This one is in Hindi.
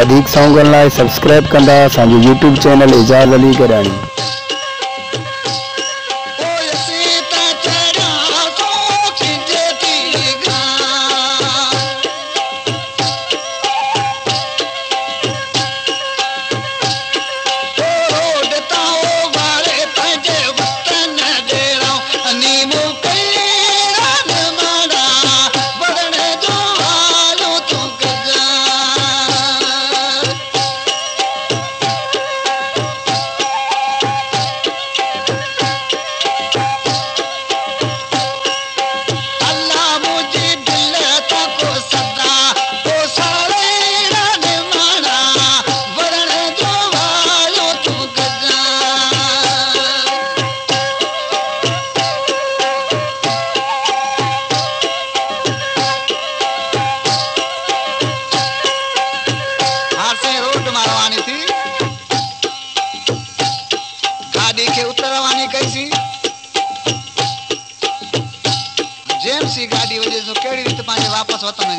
वधीक सॉन्ग सब्सक्राइब कंदा असांजो यूट्यूब चैनल एजाज़ अली गॾाणी દેજો કેવી રીતે પાછી વાપસ વતન